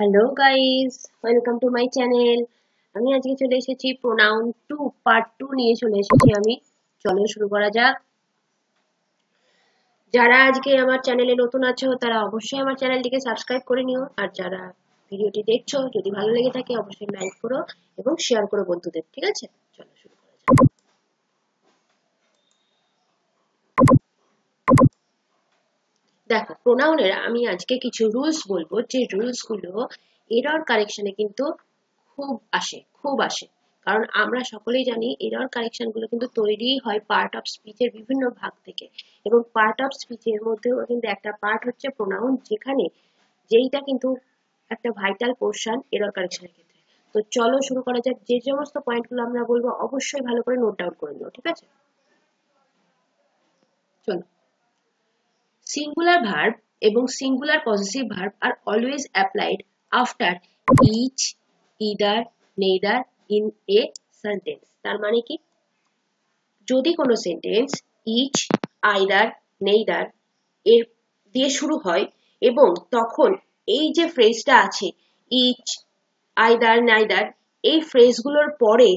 Hello guys welcome to my channel আমি আজকে চলে এসেছি প্রোনাউন টু পার্ট টু নিয়ে চলে এসেছি আমি। চলো শুরু করা যাক। যারা আজকে আমার চ্যানেলে নতুন আছো, তারা অবশ্যই আমার চ্যানেলটিকে সাবস্ক্রাইব করে নিও। আর যারা ভিডিওটি দেখছ, যদি ভালো লেগে থাকে, অবশ্যই লাইক করো এবং শেয়ার করো বন্ধুদের। ঠিক আছে? চলো শুরু করা যাক। দেখো প্রোনাউনের আমি আজকে কিছু রুলস বলব, যে রুলসগুলো এরর কারেকশনে কিন্তু খুব আসে খুব আসে। কারণ আমরা সকলেই জানি এরর কারেকশনগুলো কিন্তু তৈরি হয় পার্ট অফ স্পিচের বিভিন্ন ভাগ থেকে। এবং পার্ট অফ স্পিচের মধ্যেও কিন্তু একটা পার্ট হচ্ছে প্রোনাউন যেখানে যেইটা কিন্তু একটা ভাইটাল পোর্শন এরর কারেকশনের ক্ষেত্রে। তো চলো শুরু করা যাক, যে সমস্ত পয়েন্টগুলো আমরা বলব, অবশ্যই ভালো করে নোট ডাউন করে নিও, ঠিক আছে? চলো। সিঙ্গুলার ভার্ব এবং singular positive verb R always applied after each either neither in a sentence তার মানে কি? যদি কোনো সেন্টেন্স ইচ আইদার নেইদার এর দিয়ে শুরু হয় এবং তখন এই যে ফ্রেজটা আছে ইচ আইদার নাইদার এই ফ্রেজগুলোর পরে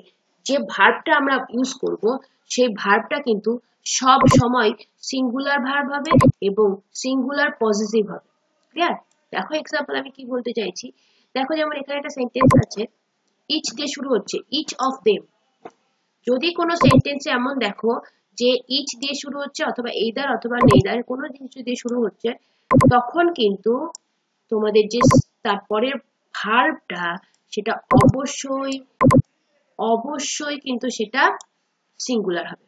যে ভার্বটা আমরা ইউজ করব, সেই ভার্বটা কিন্তু সব সময় সিঙ্গুলার ভার্ব হবে এবং সিঙ্গুলার পজিটিভ হবে। ক্লিয়ার দেখো এক্সাম্পল আমি কি বলতে চাইছি। দেখো যেমন এখানে একটা সেন্টেন্স আছে ইচ দিয়ে শুরু হচ্ছে ইচ অফ দেম যদি কোনো সেন্টেন্সে এমন দেখো যে ইচ দিয়ে শুরু হচ্ছে অথবা এইদার অথবা নেইদার কোনো জিনিস দিয়ে শুরু হচ্ছে, তখন কিন্তু তোমাদের যে তারপরের ভার্বটা সেটা অবশ্যই অবশ্যই কিন্তু সেটা সিঙ্গুলার হবে।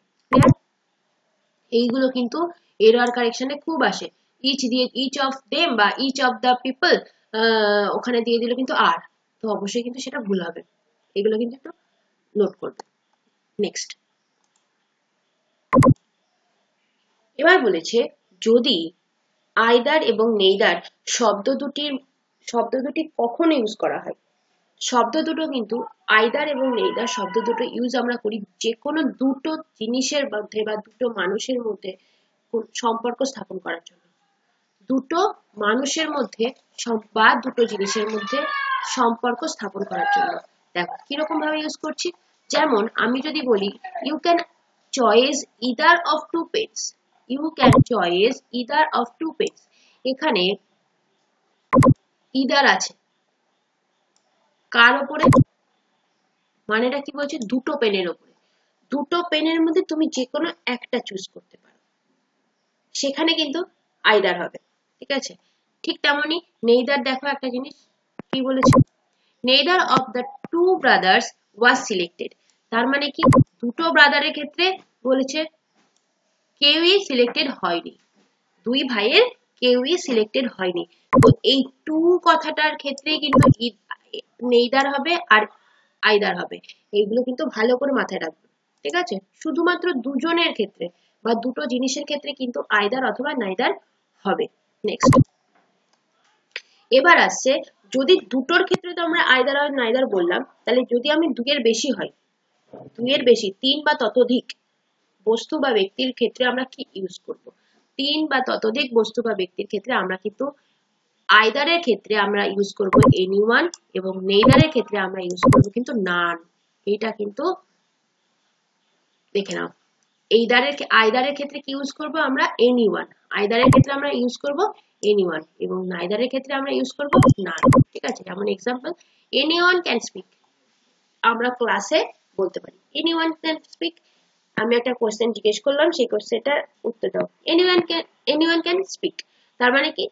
এইগুলো কিন্তু এরর কারেকশনে খুব আসে। ইচ দিয়ে ইচ অফ দেম বা ইচ অফ দ্য পিপল ওখানে দিয়ে দিলে কিন্তু আর তো অবশ্যই কিন্তু সেটা ভুল হবে। এগুলো কিন্তু একটু নোট করবে। নেক্সট এবার বলেছে, যদি আইদার এবং নেইদার শব্দ দুটির, শব্দ দুটি কখন ইউজ করা হয় শব্দ দুটো কিন্তু আইদার এবং নেইদার শব্দ দুটো ইউজ আমরা করি। যে কোনো দুটো জিনিসের মধ্যে বা দুটো মানুষের মধ্যে সম্পর্ক স্থাপন করার জন্য। দুটো মানুষের মধ্যে বা দুটো জিনিসের মধ্যে সম্পর্ক স্থাপন করার জন্য। দেখো কীরকম ভাবে ইউজ করছি? যেমন, আমি যদি বলি you can choice either of two pets you can choice either of two pets এখানে ইদার আছে। কার ওপরে? মানেটা কি বলছে? দুটো পেনের ওপরে। দুটো পেনের মধ্যে তুমি যে কোনো একটা চুজ করতে পারো। সেখানে কিন্তু আইদার হবে। ঠিক আছে? ঠিক তেমনই নেইদার দেখো একটা জিনিস। কি বলেছে? Neither of the two brothers was selected তার মানে কি? দুটো ব্রাদারের ক্ষেত্রে বলেছে, কেউই সিলেক্টেড হয়নি। দুই ভাইয়ের কেউই সিলেক্টেড হয়নি। তো এই টু কথাটার ক্ষেত্রে কিন্তু নেইদার হবে আর আইদার হবে। এইগুলো কিন্তু ভালো করে মাথায় রাখবে ঠিক আছে? শুধুমাত্র দুজনের ক্ষেত্রে বা দুটো জিনিসের ক্ষেত্রে কিন্তু আইদার অথবা নাইদার হবে। নেক্সট এবার আসছে, যদি দুটোর ক্ষেত্রে তো আমরা আইদার আর নাইদার বললাম, তাহলে যদি আমি দুয়ের বেশি হয় দুয়ের বেশি, তিন বা ততোধিক বস্তু বা ব্যক্তির ক্ষেত্রে আমরা কি ইউজ করব? তিন বা ততোধিক বস্তু বা ব্যক্তির ক্ষেত্রে আমরা কিন্তু আইদারের ক্ষেত্রে আমরা ইউজ করব এনি ওয়ান এবং নেইদারের ক্ষেত্রে আমরা ইউজ করব কিন্তু নান এটা কিন্তু দেখে নাও। এইদারের আইদারের ক্ষেত্রে কি ইউজ করব আমরা? এনি ওয়ান আইদারের ক্ষেত্রে আমরা ইউজ করব এনি ওয়ান এবং নাইদারের ক্ষেত্রে আমরা ইউজ করব নান ঠিক আছে? যেমন example anyone can speak আমরা ক্লাসে বলতে পারি। এনি ওয়ান ক্যান স্পিক আমি একটা কোশ্চেন জিজ্ঞেস করলাম, সেই কোশ্চেনটার উত্তর দাও। Anyone can anyone can speak তার মানে কি?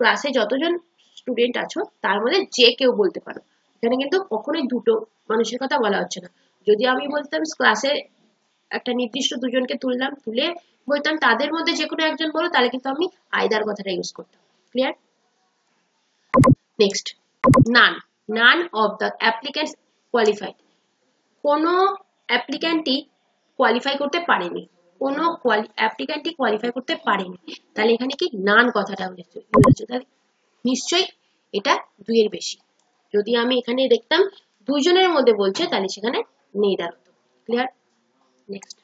ক্লাসে যতজন স্টুডেন্ট আছো, তার মধ্যে যে কেউ বলতে পারো। এখানে কিন্তু কখনোই দুটো মানুষের কথা বলা হচ্ছে না। যদি আমি বলতাম ক্লাসে একটা নির্দিষ্ট দুজনকে তুললাম, তুলে বলতাম তাদের মধ্যে যে কোনো একজন বলো, তাহলে কিন্তু আমি আয়দার কথাটা ইউজ করতাম। Clear next none none of the applicants qualified কোনো অ্যাপ্লিক্যান্টই কোয়ালিফাই করতে পারেনি। কোনো অ্যাপ্লিক্যান্টই কোয়ালিফাই করতে পারেনি। তাহলে এখানে কি? নান কথাটা হয়েছে তাহলে নিশ্চয়ই এটা দুইয়ের বেশি। যদি আমি এখানে দেখতাম দুজনের মধ্যে বলছে, তাহলে সেখানে নেই দাঁড়াতো ক্লিয়ার নেক্সট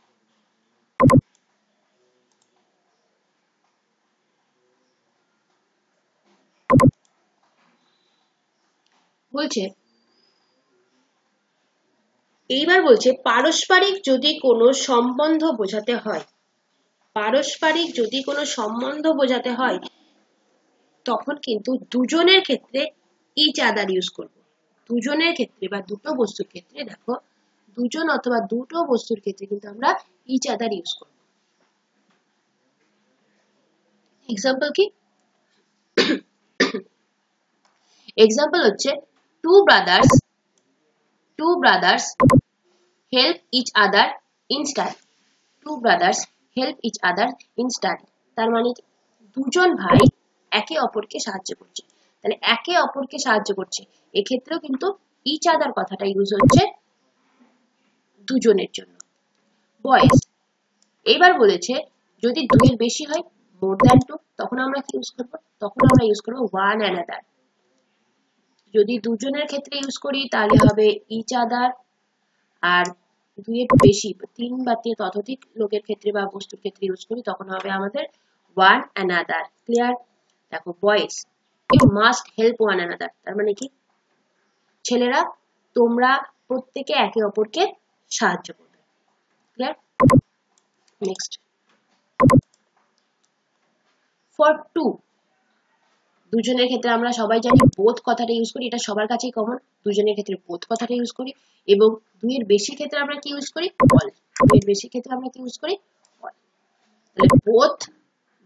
বলছে এইবার বলছে, পারস্পরিক যদি কোনো সম্বন্ধ বোঝাতে হয়, পারস্পরিক যদি কোনো সম্বন্ধ বোঝাতে হয়, তখন কিন্তু দুজনের ক্ষেত্রে ইচ আদার ইউজ করব। দুজনের ক্ষেত্রে বা দুটো বস্তুর ক্ষেত্রে, দেখো, দুজন অথবা দুটো বস্তুর ক্ষেত্রে কিন্তু আমরা ইচ আদার ইউজ করব। এক্সাম্পল কি? এক্সাম্পল হচ্ছে two brothers two brothers help each other in study two brothers help each other in study তার মানে দুজন ভাই একে অপরকে সাহায্য করছে। তাহলে একে অপরকে সাহায্য করছে। এক্ষেত্রেও কিন্তু ইচ আদার কথাটা ইউজ হচ্ছে দুজনের জন্য। বয়েস এবার বলেছে যদি দুইয়ের বেশি হয় মোর দ্যান টু তখন আমরা কি ইউজ করব? তখন আমরা ইউজ করব ওয়ান অ্যানাদার যদি দুজনের ক্ষেত্রে ইউজ করি, তাহলে হবে ইচ আদার আর দুইয়ের বেশি, তিন বা ততোধিক লোকের ক্ষেত্রে বা বস্তুর ক্ষেত্রে ইউজ করি, তখন হবে আমাদের ওয়ান অ্যানাদার ক্লিয়ার দেখো boys you must help one another তার মানে কি? ছেলেরা, তোমরা প্রত্যেকে একে অপরকে সাহায্য করবে ক্লিয়ার নেক্সট ফর টু দুজনের ক্ষেত্রে আমরা সবাই জানি বোধ কথাটা ইউজ করি, এটা সবার কাছেই কমন দুজনের ক্ষেত্রে বোধ কথাটা ইউজ করি এবং দুইয়ের বেশি ক্ষেত্রে আমরা কি ইউজ করি? অল দুইয়ের বেশি ক্ষেত্রে আমরা কি ইউজ করি? All both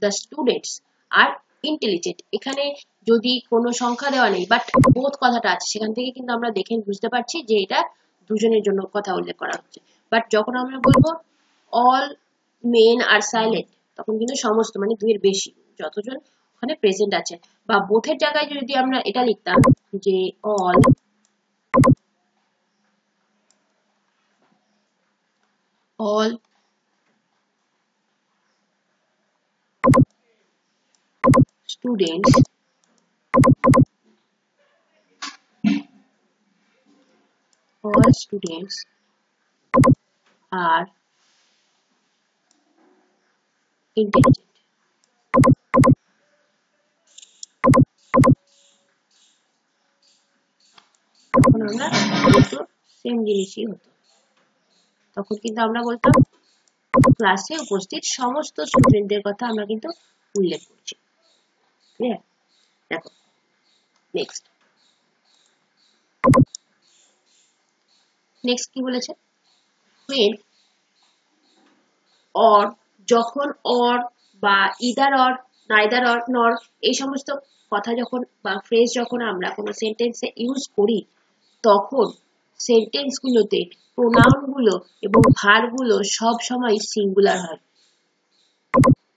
the students are intelligent এখানে যদি কোনো সংখ্যা দেওয়া নেই বাট বোধ কথাটা আছে, সেখান থেকে কিন্তু আমরা দেখে বুঝতে পারছি যে এটা দুজনের জন্য কথা উল্লেখ করা হচ্ছে। বাট যখন আমরা বলব অল মেন আর সাইলেন্ট তখন কিন্তু সমস্ত মানে দুইয়ের বেশি যতজন ওখানে প্রেজেন্ট আছে বা বোথের জায়গায় যদি আমরা এটা লিখতাম যে all all student all student are intelligent তখন আমরা কিন্তু সেম জিনিসই হতো। তখন কিন্তু আমরা বলতাম ক্লাসে উপস্থিত সমস্ত স্টুডেন্টদের কথা আমরা কিন্তু উল্লেখ করছি। ক্লিয়ার দেখো নেক্সট নেক্সট কি বলেছে? When অর যখন অর বা either or neither or nor এই সমস্ত কথা যখন বা ফ্রেজ যখন আমরা কোনো সেন্টেন্সে ইউজ করি তখন সেন্টেন্স গুলোতে প্রোনাউনগুলো এবং ভারগুলো সব সময় সিঙ্গুলার হয়।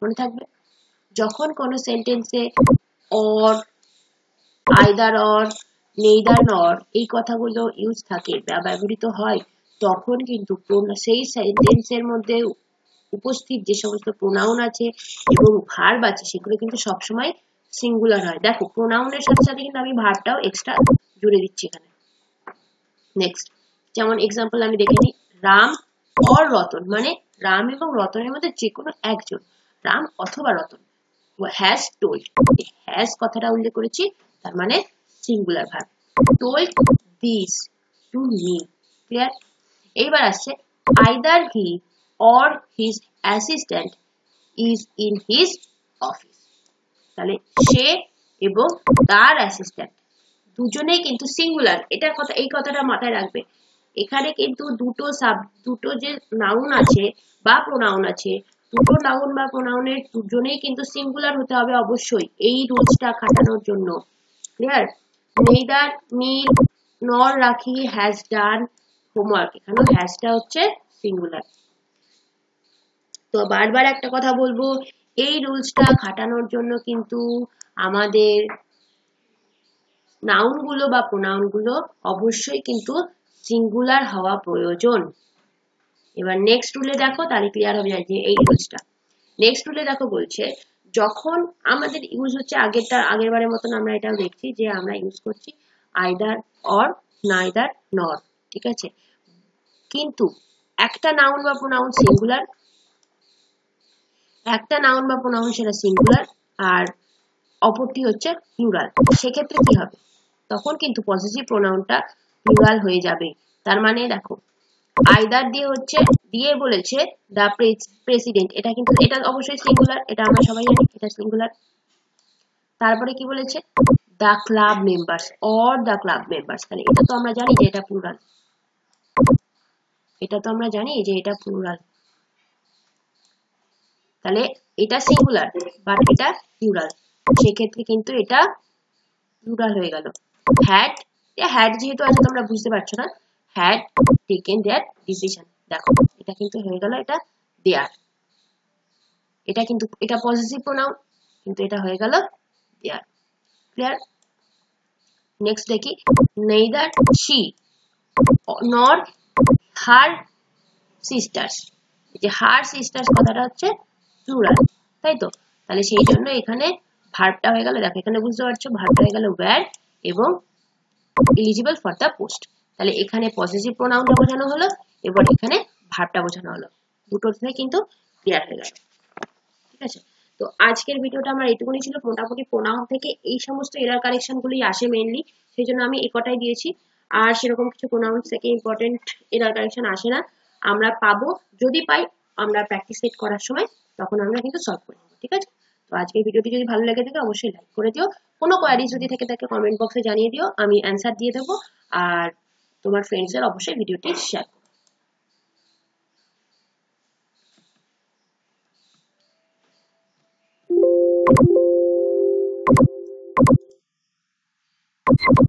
মনে থাকবে? যখন কোনো সেন্টেন্সে অর আইদার অর নেইদার নর এই কথাগুলো ইউজ থাকে বা ব্যবহৃত হয়, তখন কিন্তু সেই সেন্টেন্সের মধ্যে উপস্থিত যে সমস্ত প্রোনাউন আছে এবং ভার্ব আছে, সেগুলো কিন্তু সবসময় সিঙ্গুলার হয়। দেখো প্রোনাউনের সাথে সাথে কিন্তু আমি ভার্বটাও এক্সট্রা জুড়ে দিচ্ছি এখানে। নেক্সট যেমন এক্সাম্পল আমি দেখে নিই রাম অর রতন। মানে রাম এবং রতনের মধ্যে যে কোনো একজন। রাম অথবা রতন। হ্যাজ টোল্ড হ্যাজ কথাটা উল্লেখ করেছি, তার মানে singular verb told this to me clear এইবার আসছে either he or his assistant is in his office তাহলে সে এবং তার অ্যাসিস্ট্যান্ট দুজনেই কিন্তু সিঙ্গুলার এটার কথা, এই কথাটা মাথায় রাখবে। এখানে কিন্তু দুটো সাব দুটো যে নাউন আছে বা প্রোনাউন আছে, দুটো নাউন বা প্রোনাউনের দুজনেই কিন্তু সিঙ্গুলার হতে হবে অবশ্যই, এই রুলসটা খাটানোর জন্য। ক্লিয়ার নেইদার মি নর, রাখি হ্যাজ ডান হোমওয়ার্ক এখানে হ্যাজটা হচ্ছে সিঙ্গুলার তো বারবার একটা কথা বলব, এই রুলসটা খাটানোর জন্য কিন্তু আমাদের নাউনগুলো বা প্রোনাউনগুলো অবশ্যই কিন্তু সিঙ্গুলার হওয়া প্রয়োজন। এবার নেক্সট রুলে দেখো, তাহলে ক্লিয়ার হবে যে এই রুলসটা নেক্সট রুলে দেখো বলছে, যখন আমাদের ইউজ হচ্ছে আগেরটা আগের বারের মতন আমরা এটাও দেখছি যে আমরা ইউজ করছি আইদার অর নাইদার নর ঠিক আছে? কিন্তু একটা নাউন বা প্রোনাউন সিঙ্গুলার একটা নাউন বা প্রোনাউন সেটা সিঙ্গুলার আর অপরটি হচ্ছে প্লুরাল সেক্ষেত্রে কি হবে? তখন কিন্তু পজিটিভ প্রোনাউনটা প্লুরাল হয়ে যাবে। তার মানে দেখো আইদার দিয়ে হচ্ছে, দিয়ে বলেছে দ্য প্রেসিডেন্ট এটা কিন্তু, এটা অবশ্যই সিঙ্গুলার এটা আমরা সবাই জানি এটা সিঙ্গুলার তারপরে কি বলেছে? The club members or the club members তাহলে এটা তো আমরা জানি যে এটা প্লুরাল এটা তো আমরা জানি যে এটা প্লুরাল তাহলে এটা সিঙ্গুলার বাট এটা প্লুরাল সেক্ষেত্রে কিন্তু এটা প্লুরাল হয়ে গেল। হ্যাড হ্যাড যেহেতু আছে তোমরা বুঝতে পারছ না হ্যাড টেকেন দেয়ার ডিসিশন দেখো, এটা কিন্তু হয়ে গেল এটা দেয়ার এটা কিন্তু, এটা পজিটিভ প্রোনাউন কিন্তু এটা হয়ে গেল দেয়ার ক্লিয়ার নেক্সট দেখি neither she nor her sisters যে হার সিস্টার্স কথাটা হচ্ছে প্লুরাল তাই তো? তাহলে সেই জন্য এখানে ভার্বটা হয়ে গেল, দেখো এখানে বুঝতে পারছ ভার্বটা হয়ে গেল ওয়্যার এবং এলিজিবল ফর দ্য পোস্ট তাহলে এখানে পজিটিভ প্রোনাউনটা বোঝানো হলো, এবার এখানে ভার্বটা বোঝানো হলো। দুটোতে কিন্তু ক্লিয়ার হয়ে গেল। ঠিক আছে? তো আজকের ভিডিওটা আমার এইটুকুনি ছিল। মোটামুটি প্রোনাউন থেকে এই সমস্ত এরার কারেকশন গুলি আসে মেনলি সেই জন্য আমি একটাই দিয়েছি। আর সেরকম কিছু প্রোনাউন্স থেকে ইম্পর্টেন্ট এরার কারেকশন আসে না। আমরা পাবো, যদি পাই, আমরা প্র্যাকটিস সেট করার সময়, তখন আমরা কিন্তু সলভ করে ঠিক আছে? তো আজকের ভিডিওটি যদি ভালো লেগে থাকে, অবশ্যই লাইক করে দিও। কোনো কোয়ারি যদি থেকে থাকে কমেন্ট বক্সে জানিয়ে দিও। আমি অ্যান্সার দিয়ে দেবো। আর তোমার ফ্রেন্ডসদের অবশ্যই ভিডিওটি শেয়ার Thank you.